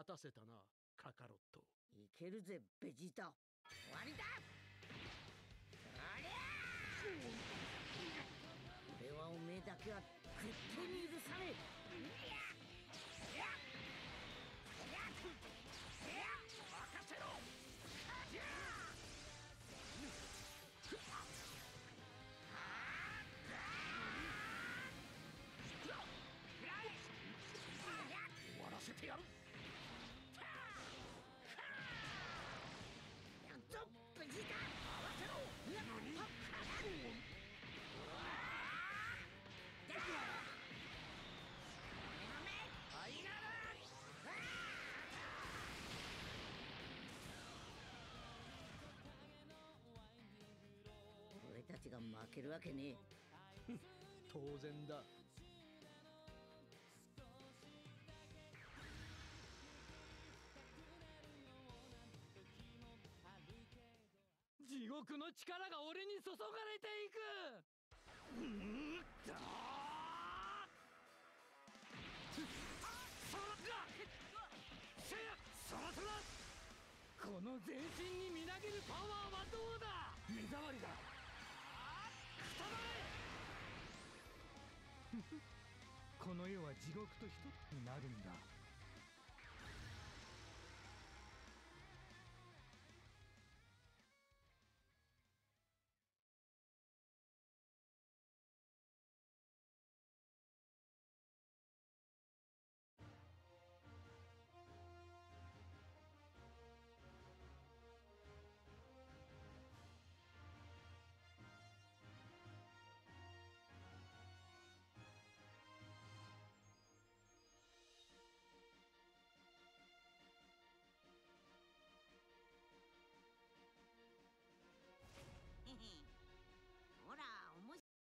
待たせたなカカロット。いけるぜベジータ。終わりだ。ありゃ俺はおめえだけは絶対にちが負けるわけね。え当然だ。地獄の力が俺に注がれていく。うんだあそらせやそらそらこの全身にみなぎるパワーはどうだ目障りだこの世は地獄と一つになるんだ。